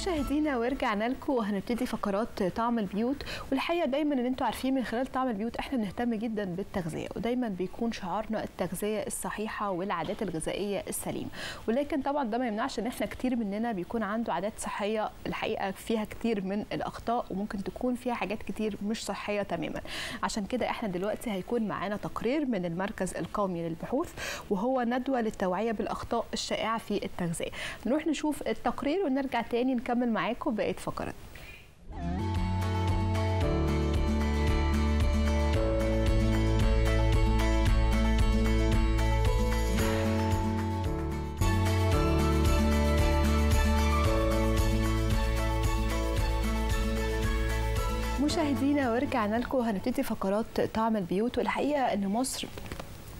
مشاهدينا ورجعنا لكم. وهنبتدي فقرات طعم البيوت. والحقيقة دايما ان أنتم عارفين من خلال طعم البيوت إحنا بنهتم جدا بالتغذية ودايما بيكون شعارنا التغذية الصحيحة والعادات الغذائية السليمة. ولكن طبعا ده ما يمنعش إن إحنا كتير مننا بيكون عنده عادات صحية الحقيقة فيها كتير من الأخطاء وممكن تكون فيها حاجات كتير مش صحية تماما. عشان كده إحنا دلوقتي هيكون معانا تقرير من المركز القومي للبحوث وهو ندوة للتوعية بالأخطاء الشائعة في التغذية. نروح نشوف التقرير ونرجع تاني نكمل معاكم بقيه فقرات مشاهدينا ورجعنا لكم. هنبتدي فقرات طعم البيوت والحقيقة إن مصر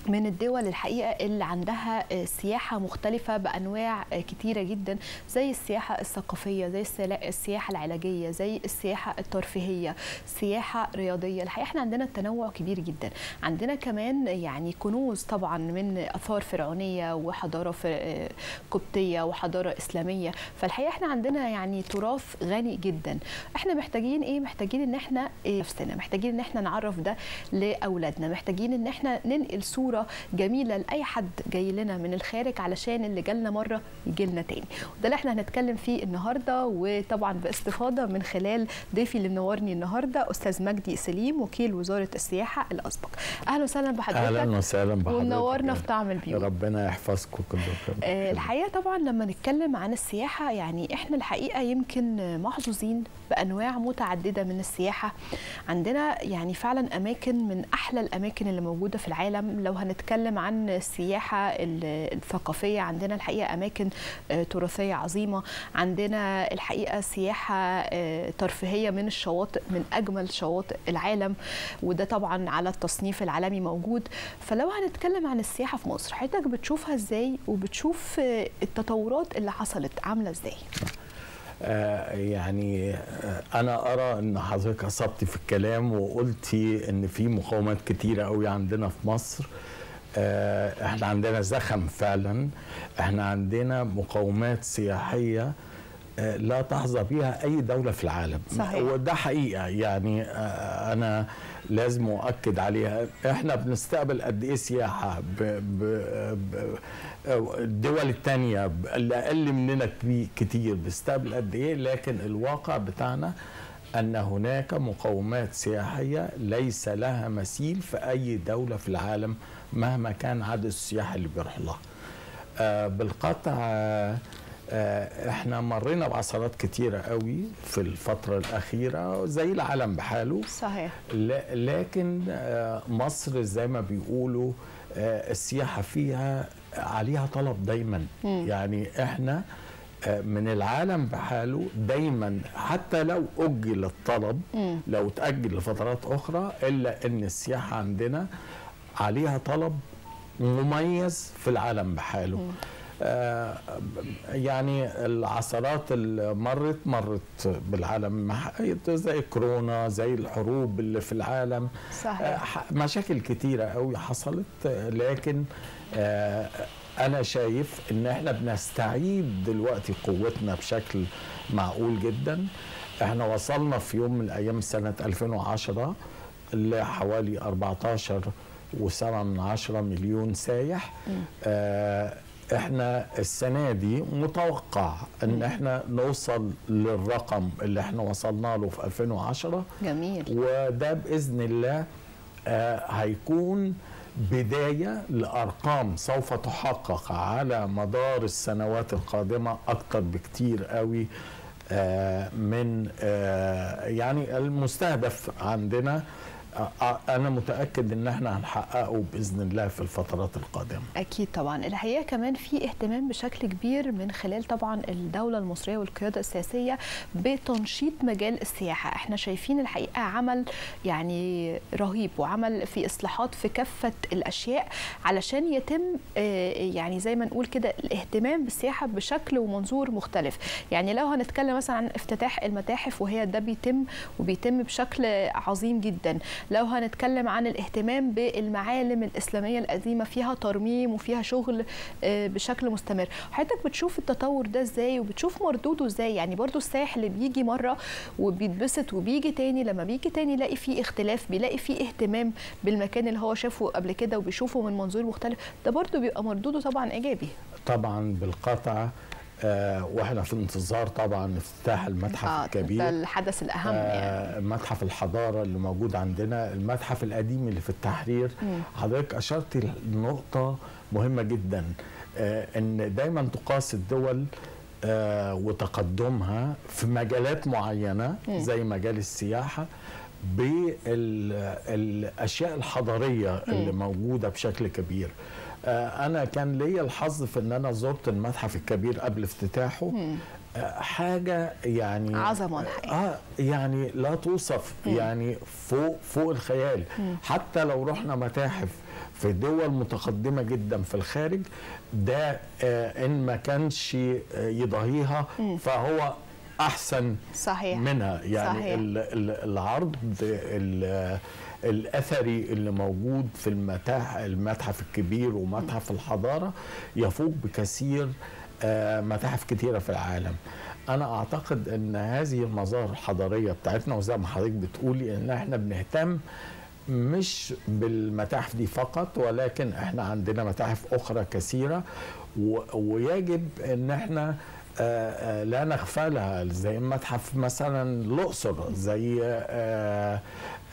من الدول الحقيقة اللي عندها سياحة مختلفة بأنواع كتيرة جدا زي السياحة الثقافية زي السياحة العلاجية زي السياحة الترفيهية سياحة رياضية. الحقيقة إحنا عندنا تنوع كبير جدا. عندنا كمان يعني كنوز طبعا من آثار فرعونية وحضارة قبطية وحضارة إسلامية. فالحقيقة إحنا عندنا يعني تراث غني جدا. إحنا محتاجين إيه؟ محتاجين إن إحنا نفسنا. محتاجين إن إحنا نعرف ده لأولادنا. محتاجين إن إحنا ننقل صورة صورة جميلة لأي حد جاي لنا من الخارج علشان اللي جالنا مرة يجي لنا تاني. وده اللي إحنا هنتكلم فيه النهارده وطبعا باستفاضة من خلال ضيفي اللي منورني النهارده أستاذ مجدي سليم وكيل وزارة السياحة الأسبق. أهلا وسهلا بحضرتك. أهلا وسهلا بحضرتك. ومنورنا في طعم البيوت. ربنا يحفظكم كلكم آه الحقيقة طبعا لما نتكلم عن السياحة يعني إحنا الحقيقة يمكن محظوظين بأنواع متعددة من السياحة. عندنا يعني فعلا أماكن من أحلى الأماكن اللي موجودة في العالم. لو هنتكلم عن السياحة الثقافية. عندنا الحقيقة أماكن تراثية عظيمة. عندنا الحقيقة سياحة ترفيهية من الشواطئ من أجمل شواطئ العالم وده طبعا على التصنيف العالمي موجود. فلو هنتكلم عن السياحة في مصر حضرتك بتشوفها إزاي؟ وبتشوف التطورات اللي حصلت عاملة إزاي؟ آه يعني آه أنا أرى إن حضرتك اصبتي في الكلام وقلتي إن في مقاومات كتيره قوي عندنا في مصر. آه إحنا عندنا زخم فعلا. إحنا عندنا مقاومات سياحية لا تحظى بها أي دولة في العالم. صحيح. وده حقيقة. يعني أنا لازم أؤكد عليها. إحنا بنستقبل قد إيه سياحة؟ ب ب ب الدول الثانية اللي أقل مننا كتير بيستقبل قد إيه لكن الواقع بتاعنا أن هناك مقومات سياحية ليس لها مثيل في أي دولة في العالم مهما كان عدد السياح اللي بيروح لها. آه بالقطع آه إحنا مرينا بعثرات كتيرة قوي في الفترة الأخيرة زي العالم بحاله. صحيح. لكن مصر زي ما بيقولوا السياحة فيها عليها طلب دايما م. يعني إحنا من العالم بحاله دايما حتى لو أجل الطلب م. لو تأجل لفترات أخرى إلا أن السياحة عندنا عليها طلب مميز في العالم بحاله م. آه يعني العثرات اللي مرت مرت بالعالم زي كورونا زي الحروب اللي في العالم صحيح. آه مشاكل كتيرة قوي حصلت لكن آه أنا شايف إن إحنا بنستعيد دلوقتي قوتنا بشكل معقول جدا. إحنا وصلنا في يوم من الأيام سنة 2010 لحوالي 14 وسبعة من عشرة مليون سايح. آه إحنا السنة دي متوقع إن إحنا نوصل للرقم اللي إحنا وصلنا له في 2010 جميل. وده بإذن الله آه هيكون بداية لأرقام سوف تحقق على مدار السنوات القادمة أكتر بكتير قوي آه من آه يعني المستهدف عندنا أنا متأكد إن إحنا هنحققه بإذن الله في الفترات القادمة. أكيد طبعا. الحقيقة كمان في اهتمام بشكل كبير من خلال طبعا الدولة المصرية والقيادة السياسية بتنشيط مجال السياحة. إحنا شايفين الحقيقة عمل يعني رهيب وعمل في إصلاحات في كافة الأشياء علشان يتم يعني زي ما نقول كده الاهتمام بالسياحة بشكل ومنظور مختلف. يعني لو هنتكلم مثلا عن افتتاح المتاحف وهي ده بيتم وبيتم بشكل عظيم جدا. لو هنتكلم عن الاهتمام بالمعالم الإسلامية القديمة فيها ترميم وفيها شغل بشكل مستمر. حضرتك بتشوف التطور ده إزاي؟ وبتشوف مردوده إزاي؟ يعني برضو السائح اللي بيجي مرة وبيتبسط وبيجي تاني لما بيجي تاني يلاقي فيه اختلاف بيلاقي فيه اهتمام بالمكان اللي هو شافه قبل كده وبيشوفه من منظور مختلف. ده برضو بيبقى مردوده طبعا إيجابي. طبعا بالقطع. آه وإحنا في انتظار طبعا افتتاح المتحف آه الكبير. ده الحدث الأهم آه يعني. متحف الحضارة اللي موجود عندنا المتحف القديم اللي في التحرير. مم. حضرتك أشرت لنقطة مهمة جدا آه إن دايما تقاس الدول آه وتقدمها في مجالات معينة مم. زي مجال السياحة بالأشياء الحضارية اللي موجودة بشكل كبير. أنا كان ليا الحظ في إن أنا زرت المتحف الكبير قبل افتتاحه. مم. آه، حاجة يعني عظمة الحقيقة. آه يعني لا توصف يعني فوق فوق الخيال. حتى لو رحنا متاحف في دول متقدمة جدا في الخارج ده آه إن ما كانش آه، يضاهيها فهو أحسن صحيح. منها. يعني صحيح. ال- ال- العرض ال- الأثري اللي موجود في المتاح المتحف الكبير ومتحف الحضارة يفوق بكثير آه، متاحف كتيرة في العالم. أنا أعتقد إن هذه المظاهر الحضارية بتاعتنا وزي ما حضرتك بتقولي إن إحنا بنهتم مش بالمتاحف دي فقط ولكن إحنا عندنا متاحف أخرى كثيرة و- ويجب إن إحنا لا نغفلها زي متحف مثلا الأقصر زي آه، آه،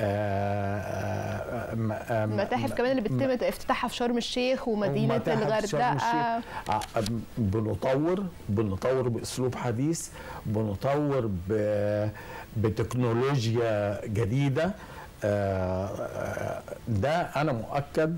آه، م- آه، م- المتاحف كمان اللي بتتم افتتاحها في شرم الشيخ الشيخ. ع- بنطور بنطور بأسلوب حديث بنطور بتكنولوجيا جديدة آه، آه، ده أنا مؤكد آه،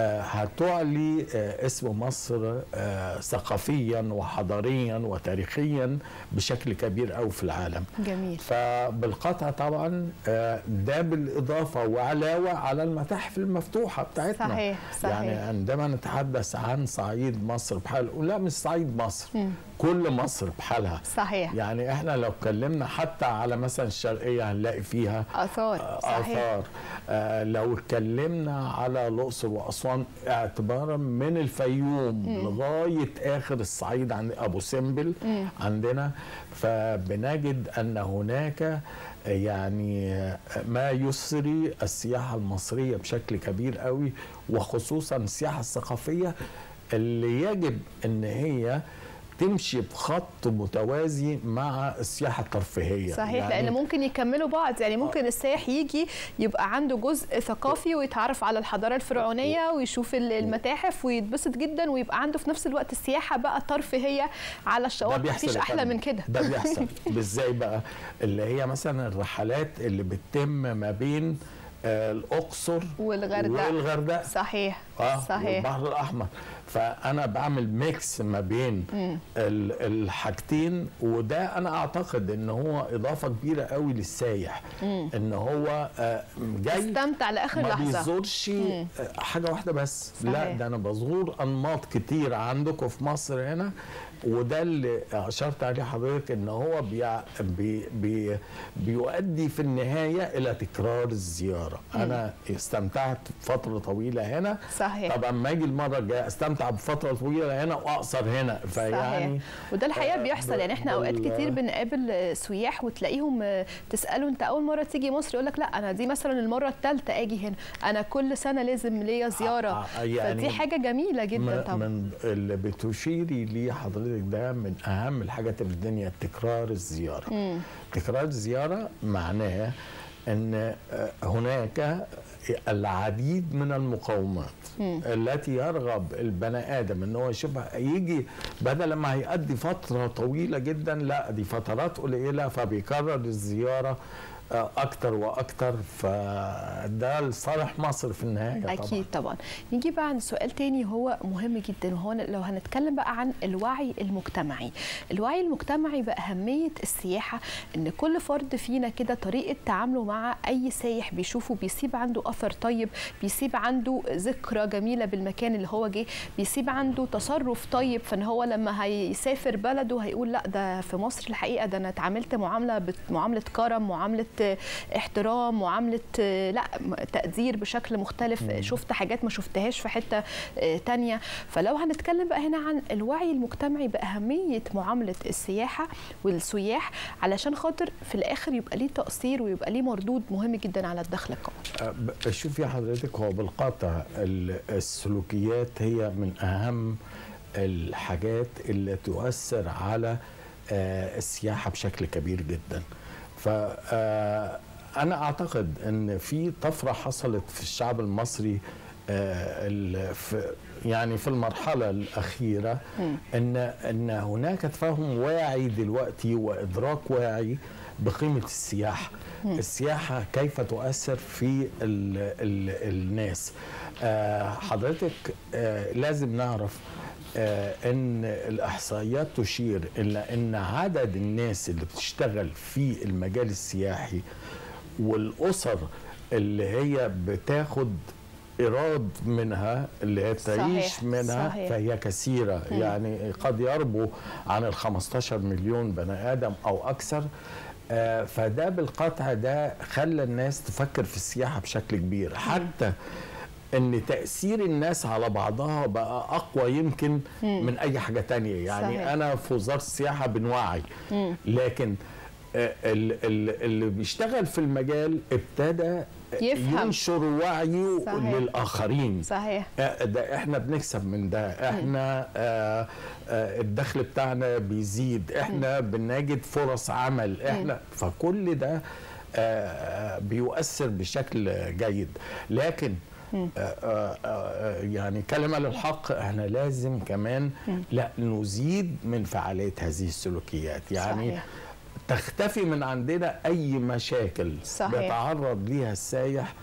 هتعلي آه، اسم مصر آه، ثقافيا وحضاريا وتاريخيا بشكل كبير قوي في العالم. جميل. فبالقطع طبعا آه، ده بالإضافة وعلاوة على المتاحف المفتوحة بتاعتنا. صحيح، صحيح. يعني عندما نتحدث عن صعيد مصر بحاله لا مش صعيد مصر مم. كل مصر بحالها. صحيح. يعني إحنا لو اتكلمنا حتى على مثلا الشرقية هنلاقي فيها آثار صحيح. آثار. آه لو اتكلمنا على الأقصر وأسوان اعتبارا من الفيوم لغاية آخر الصعيد عند أبو سمبل عندنا. فبنجد أن هناك يعني ما يسري السياحة المصرية بشكل كبير قوي وخصوصا السياحة الثقافية اللي يجب أن هي تمشي بخط متوازي مع السياحة الترفيهية. صحيح لأن ممكن يكملوا بعض. يعني ممكن السائح يجي يبقى عنده جزء ثقافي ويتعرف على الحضارة الفرعونية ويشوف ال- المتاحف ويتبسط جدا ويبقى عنده في نفس الوقت السياحه بقى ترفيهية على الشواطئ. مفيش أحلى. من كده. ده بيحصل. إزاي بقى اللي هي مثلا الرحلات اللي بتتم ما بين آه الأقصر والغردقة. والغردقة. صحيح. آه صحيح. والبحر الأحمر. فأنا بعمل mix ما بين ال- الحاجتين وده أنا أعتقد إن هو إضافة كبيرة قوي للسايح. إن هو آه، جاي استمتع لآخر ما لحظة. بيزورش مم. حاجة واحدة بس. لا صحيح. ده أنا بزور أنماط كتير عندكم في مصر هنا. وده اللي أشرت عليه حضرتك إن هو بي بي بيؤدي في النهاية إلى تكرار الزيارة. أنا استمتعت فترة طويلة هنا. صحيح. طب أما أجي المرة الجاية أستمتع بفترة طويلة هنا وأقصر هنا. فيعني وده الحقيقة آه، بيحصل. يعني إحنا أوقات كتير بنقابل آه، سياح وتلاقيهم آه، تساله أنت أول مرة تيجي مصر؟ يقول لك لا أنا دي مثلا المرة الثالثه أجي هنا. أنا كل سنة لازم ليا زيارة. آه، يعني فدي حاجة جميلة جدا طبعا. من اللي بتشيري ليه حضرتك ده من أهم الحاجات في الدنيا تكرار الزيارة مم. تكرار الزيارة معناه إن آه، هناك العديد من المقومات مم. التي يرغب البني آدم إن هو يشوفها يجي بدل ما هيقضي فترة طويلة جدا لا دي فترات قليلة فبيكرر الزيارة أكتر وأكتر فده لصالح مصر في النهاية طبعا. أكيد طبعا. نيجي بقى عند سؤال تاني هو مهم جدا وهو لو هنتكلم بقى عن الوعي المجتمعي. الوعي المجتمعي بأهمية السياحة إن كل فرد فينا كده طريقة تعامله مع أي سايح بيشوفه بيسيب عنده أثر طيب بيسيب عنده ذكرى جميلة بالمكان اللي هو جه بيسيب عنده تصرف طيب فإن هو لما هيسافر بلده هيقول لا ده في مصر الحقيقة ده أنا اتعاملت معاملة معاملة كرم معاملة آه، احترام آه، لا تقدير بشكل مختلف. شفت حاجات ما شفتهاش في حتة آه، تانية. فلو هنتكلم بقى هنا عن الوعي المجتمعي بأهمية معاملة السياحة والسياح علشان خاطر في الآخر يبقى ليه تأثير ويبقى ليه مردود مهم جدا على الدخل القومي. شوفي حضرتك هو بالقطع ال- السلوكيات هي من أهم الحاجات اللي تؤثر على آه، السياحة بشكل كبير جدا. ف آه، أنا أعتقد إن في طفرة حصلت في الشعب المصري آه، في يعني في المرحلة الأخيرة إن إن هناك تفاهم واعي دلوقتي وإدراك واعي بقيمة السياحه السياحة كيف تؤثر في ال ال الناس؟ آه، حضرتك لازم نعرف إن الإحصائيات تشير إلى إن عدد الناس اللي بتشتغل في المجال السياحي والأسر اللي هي بتاخد إيراد منها اللي هي تعيش صحيح، منها صحيح. فهي كثيرة مم. يعني قد يربو عن ال 15 مليون بني آدم أو أكثر آه، فده بالقطع ده خلى الناس تفكر في السياحة بشكل كبير حتى إن تأثير الناس على بعضها بقى أقوى يمكن من أي حاجة تانية. يعني صحيح. أنا في وزارة السياحة بنوعي. لكن آه، ال- ال- اللي بيشتغل في المجال ابتدى يفهم. ينشر وعيه صحيح. للآخرين. صحيح. آه، ده إحنا بنكسب من ده. إحنا آه آه الدخل بتاعنا بيزيد. إحنا بنجد فرص عمل. إحنا فكل ده آه بيؤثر بشكل جيد. لكن يعني كلمة للحق إحنا لازم كمان لا نزيد من فعالية هذه السلوكيات يعني صحيح. تختفي من عندنا أي مشاكل صحيح. بيتعرض ليها السايح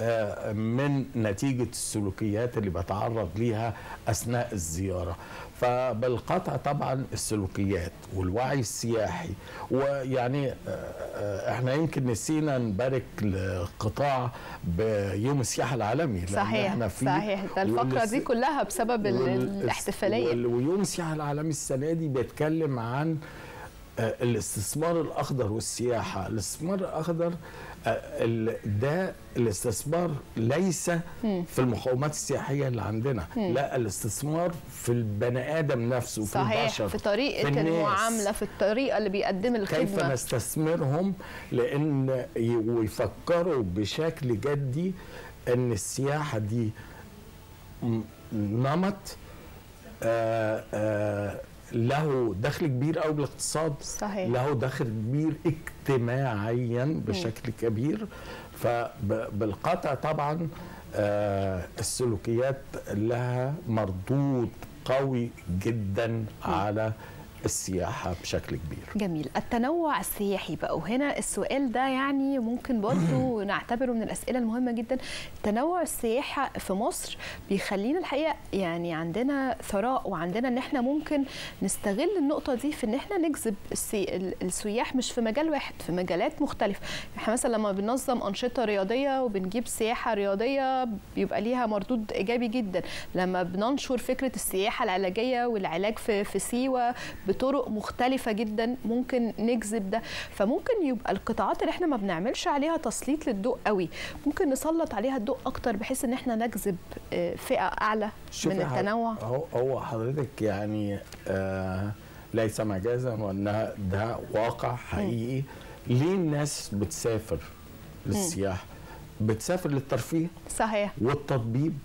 آه، من نتيجة السلوكيات اللي بيتعرض ليها أثناء الزيارة فبالقطع طبعا السلوكيات والوعي السياحي ويعني آه، آه، إحنا يمكن نسينا نبارك لقطاع بيوم السياحة العالمي صحيح إحنا فيه صحيح. ده الفقره دي كلها بسبب الاحتفالية. ويوم السياحة العالمي السنة دي بيتكلم عن آه، الاستثمار الأخضر والسياحة. الاستثمار الأخضر آه، ال- ده الاستثمار ليس في المقومات السياحية اللي عندنا. لا الاستثمار في البني آدم نفسه في صحيح البشر في طريقة في. المعاملة في الطريقة اللي بيقدم كيف الخدمه نستثمرهم؟ لأن ويفكروا بشكل جدي إن السياحة دي نمط آه آه له دخل كبير قوي بالاقتصاد صحيح. له دخل كبير اجتماعيا بشكل كبير فبالقطع طبعا آه السلوكيات لها مردود قوي جدا على السياحة بشكل كبير. جميل. التنوع السياحي بقى. وهنا السؤال ده يعني ممكن برضو نعتبره من الأسئلة المهمة جدا. تنوع السياحة في مصر بيخلينا الحقيقة يعني عندنا ثراء وعندنا إن إحنا ممكن نستغل النقطة دي في إن إحنا نجذب السي... ال- السياح مش في مجال واحد في مجالات مختلفة. إحنا مثلا لما بننظم أنشطة رياضية وبنجيب سياحة رياضية بيبقى ليها مردود إيجابي جدا. لما بننشر فكرة السياحة العلاجية والعلاج في, في سيوة بطرق مختلفة جدا ممكن نجذب ده. فممكن يبقى القطاعات اللي إحنا ما بنعملش عليها تسليط للضوء قوي. ممكن نسلط عليها الضوء أكتر بحيث إن إحنا نجذب آه، فئة أعلى من التنوع. هو هو حضرتك يعني آه ليس مجازا وإنها ده واقع حقيقي. ليه الناس بتسافر للسياحة؟ بتسافر للترفيه صحيح. والتطبيب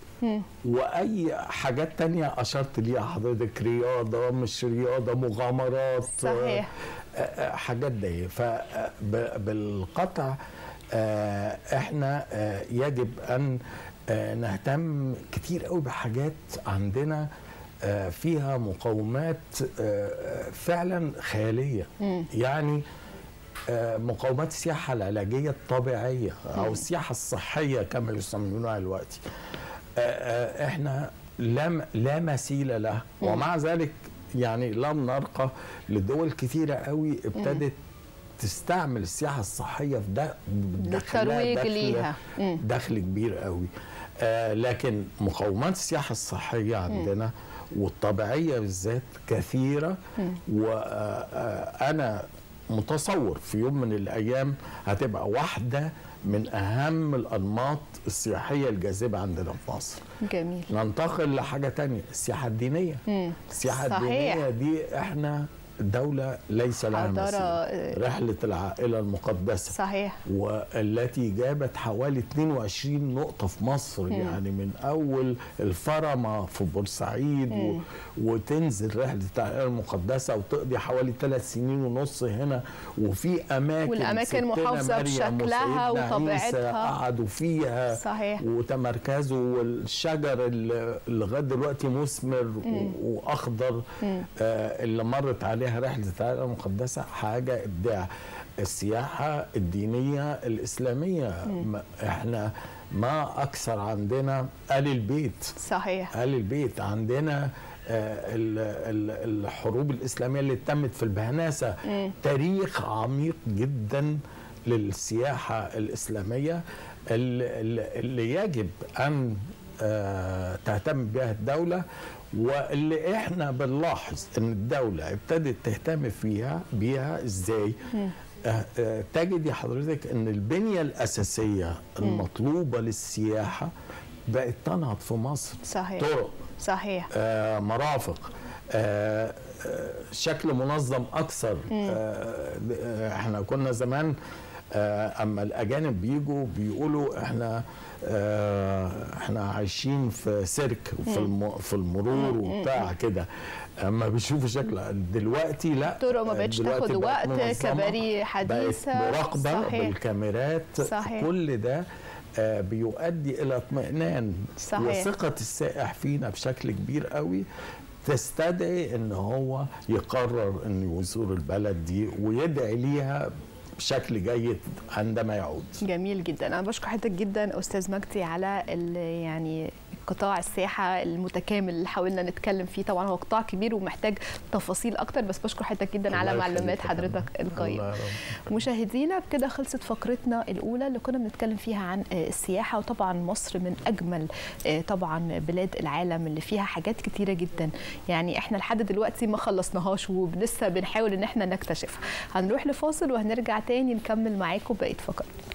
وأي حاجات تانية أشرت ليها. حضرتك رياضة مش رياضة مغامرات صحيح. آه، آه، حاجات دي. فبالقطع إحنا آه، يجب أن نهتم كتير قوي بحاجات عندنا فيها مقومات آه، فعلا خيالية. يعني مقومات السياحة العلاجية الطبيعية أو السياحة الصحية كما يسمونها دلوقتي. إحنا لا لا مثيل له. ومع ذلك يعني لم نرقى لدول كثيرة قوي ابتدت تستعمل السياحة الصحية في ده دخل- ليها. دخل كبير قوي. آه لكن مقومات السياحة الصحية عندنا والطبيعية بالذات كثيرة. وأنا متصور في يوم من الأيام هتبقى واحدة من أهم الأنماط السياحية الجاذبة عندنا في مصر جميل ننتقل لحاجة تانية السياحة الدينية. السياحة صحيح. الدينية دي إحنا دولة ليس لها مثيل آه. رحلة العائلة المقدسة. صحيح. والتي جابت حوالي 22 نقطة في مصر يعني من أول الفرمة في بورسعيد و... وتنزل رحلة العائلة المقدسة وتقضي حوالي ثلاث سنين ونص هنا. وفي أماكن والأماكن محافظة بشكلها وطبيعتها. قعدوا فيها. صحيح. وتمركزوا والشجر اللي لغاية دلوقتي مثمر و- وأخضر آه اللي مرت عليها رحلة العائله المقدسة حاجة إبداع. السياحة الدينية الإسلامية. ما إحنا ما أكثر عندنا آل البيت. صحيح. آل البيت عندنا آه، ال- ال- الحروب الإسلامية اللي تمت في البهناسة. تاريخ عميق جدا للسياحة الإسلامية. اللي, يجب أن آه، تهتم بها الدولة واللي إحنا بنلاحظ إن الدولة ابتدت تهتم فيها بيها إزاي؟ آه، آه، تجدي حضرتك إن البنية الأساسية المطلوبة للسياحة بقت تنهض في مصر. صحيح. طرق صحيح. آه، مرافق آه، آه، شكل منظم أكثر. آه، آه، إحنا كنا زمان آه، أما الأجانب بيجوا بيقولوا إحنا آه، إحنا عايشين في سيرك في الم- في المرور وبتاع كده أما بيشوفوا شكل دلوقتي لا الطرق ما بقتش تاخد وقت، كباري حديثة. بقت مراقبه. بالكاميرات صحيح. كل ده آه، بيؤدي إلى اطمئنان صحيح. وثقة السائح فينا بشكل كبير قوي تستدعي إن هو يقرر إنه يزور البلد دي ويدعي ليها بشكل جيد عندما يعود. جميل جدا. أنا بشكر حضرتك جدا أستاذ مجدي على يعني قطاع السياحه المتكامل اللي حاولنا نتكلم فيه. طبعا هو قطاع كبير ومحتاج تفاصيل أكتر بس بشكر حضرتك جدا على معلومات حضرتك. القيمة. مشاهدينا بكده خلصت فقرتنا الأولى اللي كنا بنتكلم فيها عن آه، السياحة وطبعا مصر من أجمل آه، طبعا بلاد العالم اللي فيها حاجات كتيرة جدا. يعني إحنا لحد دلوقتي ما خلصناهاش ولسه بنحاول إن إحنا نكتشفها. هنروح لفاصل وهنرجع تاني نكمل معاكم بقية فقرتنا